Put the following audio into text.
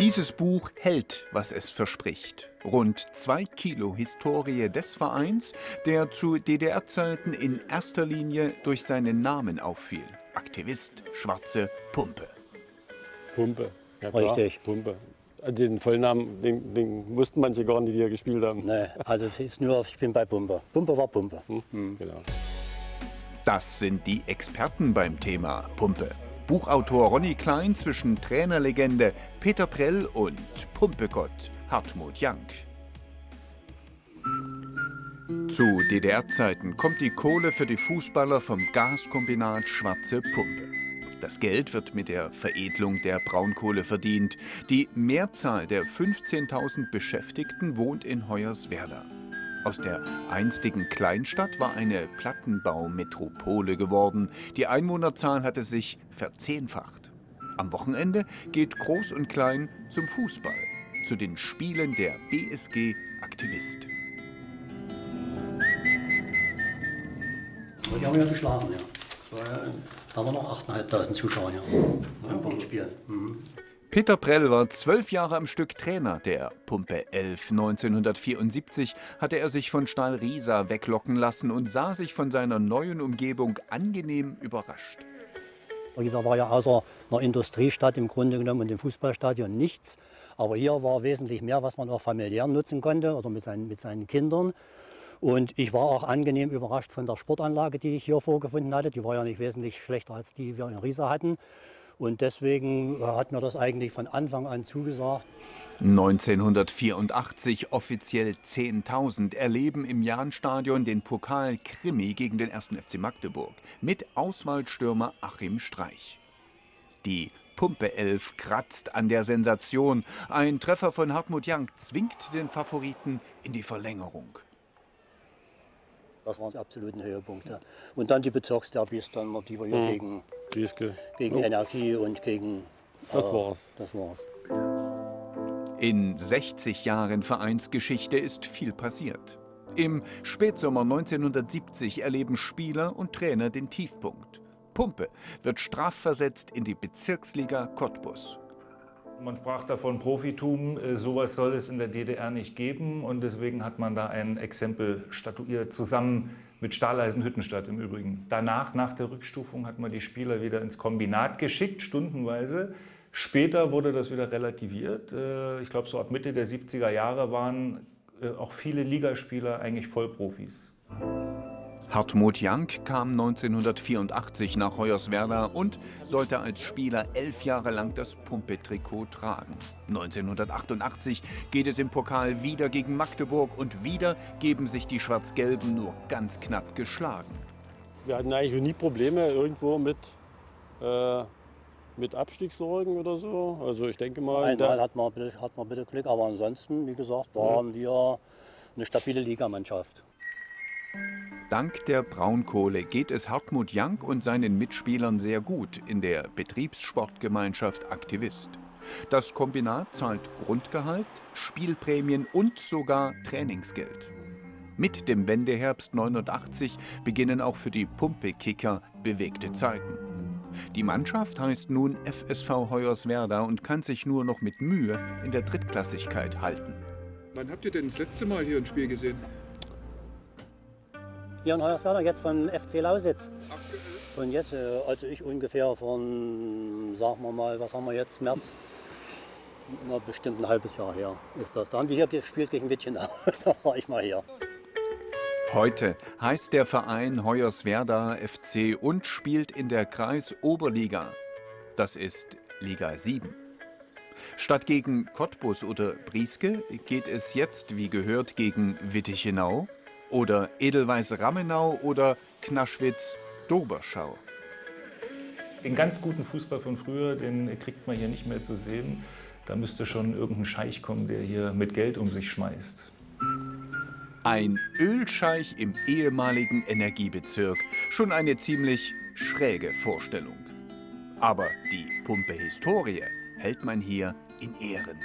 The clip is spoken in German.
Dieses Buch hält, was es verspricht. Rund zwei Kilo Historie des Vereins, der zu DDR-Zeiten in erster Linie durch seinen Namen auffiel. Aktivist, Schwarze Pumpe. Pumpe. Ja, klar, Richtig. Pumpe. Also Den Vollnamen, den, den wussten manche gar nicht, die hier gespielt haben. Nee, also es ist nur, ich bin bei Pumpe. Pumpe war Pumpe. Hm? Genau. Das sind die Experten beim Thema Pumpe. Buchautor Ronny Klein zwischen Trainerlegende Peter Prell und Pumpegott Hartmut Jank. Zu DDR-Zeiten kommt die Kohle für die Fußballer vom Gaskombinat Schwarze Pumpe. Das Geld wird mit der Veredelung der Braunkohle verdient. Die Mehrzahl der 15.000 Beschäftigten wohnt in Hoyerswerda. Aus der einstigen Kleinstadt war eine Plattenbaumetropole geworden. Die Einwohnerzahl hatte sich verzehnfacht. Am Wochenende geht Groß und Klein zum Fußball, zu den Spielen der BSG Aktivist. Die haben ja geschlagen, ja. Da haben wir noch 8.500 Zuschauer hier beim Punktspiel. Mhm. Peter Prell war zwölf Jahre am Stück Trainer der Pumpe 11. 1974 hatte er sich von Stahl Riesa weglocken lassen und sah sich von seiner neuen Umgebung angenehm überrascht. Riesa war ja außer einer Industriestadt im Grunde genommen und dem Fußballstadion nichts. Aber hier war wesentlich mehr, was man auch familiär nutzen konnte oder mit seinen, mit seinen Kindern. Und ich war auch angenehm überrascht von der Sportanlage, die ich hier vorgefunden hatte. Die war ja nicht wesentlich schlechter als die wir in Riesa hatten. Und deswegen hat mir das eigentlich von Anfang an zugesagt. 1984 offiziell 10.000 erleben im Jahnstadion den Pokal Krimi gegen den 1. FC Magdeburg mit Auswahlstürmer Achim Streich. Die Pumpe 11 kratzt an der Sensation. Ein Treffer von Hartmut Jank zwingt den Favoriten in die Verlängerung. Das waren die absoluten Höhepunkte. Und dann die Bezirksderbys, dann die wir hier gegen, Rieske. gegen Energie und gegen. Das äh, war's. Das war's. In 60 Jahren Vereinsgeschichte ist viel passiert. Im Spätsommer 1970 erleben Spieler und Trainer den Tiefpunkt. Pumpe wird strafversetzt in die Bezirksliga Cottbus. Man sprach davon Profitum, äh, sowas soll es in der DDR nicht geben und deswegen hat man da ein Exempel statuiert, zusammen mit Stahleisen Hüttenstadt im Übrigen. Danach, nach der Rückstufung, hat man die Spieler wieder ins Kombinat geschickt, stundenweise. Später wurde das wieder relativiert. Äh, Ich glaube, so ab Mitte der 70er Jahre waren äh, auch viele Ligaspieler eigentlich Vollprofis. Hartmut Jank kam 1984 nach Hoyerswerda und sollte als Spieler elf Jahre lang das Pumpe-Trikot tragen. 1988 geht es im Pokal wieder gegen Magdeburg und wieder geben sich die Schwarz-Gelben nur ganz knapp geschlagen. Wir hatten eigentlich nie Probleme irgendwo mit, äh, mit Abstiegssorgen oder so. Also ich denke mal, Einmal da, hat man, bitte, hat man bitte Glück, aber ansonsten, wie gesagt, waren wir eine stabile Ligamannschaft. Dank der Braunkohle geht es Hartmut Jank und seinen Mitspielern sehr gut in der Betriebssportgemeinschaft Aktivist. Das Kombinat zahlt Grundgehalt, Spielprämien und sogar Trainingsgeld. Mit dem Wendeherbst 89 beginnen auch für die Pumpe-Kicker bewegte Zeiten. Die Mannschaft heißt nun FSV Hoyerswerda und kann sich nur noch mit Mühe in der Drittklassigkeit halten. Wann habt ihr denn das letzte Mal hier ein Spiel gesehen? Hier in Hoyerswerda, jetzt von FC Lausitz. Und jetzt, äh, also ich ungefähr von, sagen wir mal, was haben wir jetzt, März? Na, bestimmt ein halbes Jahr her ist das. Da haben die hier gespielt gegen Wittenau. da war ich mal hier. Heute heißt der Verein Hoyerswerda FC und spielt in der Kreisoberliga. Das ist Liga 7. Statt gegen Cottbus oder Brieske geht es jetzt, wie gehört, gegen Wittichenau oder Edelweiß-Rammenau oder Knaschwitz-Doberschau. Den ganz guten Fußball von früher, den kriegt man hier nicht mehr zu sehen. Da müsste schon irgendein Scheich kommen, der hier mit Geld um sich schmeißt. Ein Ölscheich im ehemaligen Energiebezirk. Schon eine ziemlich schräge Vorstellung. Aber die Pumpe-Historie hält man hier in Ehren.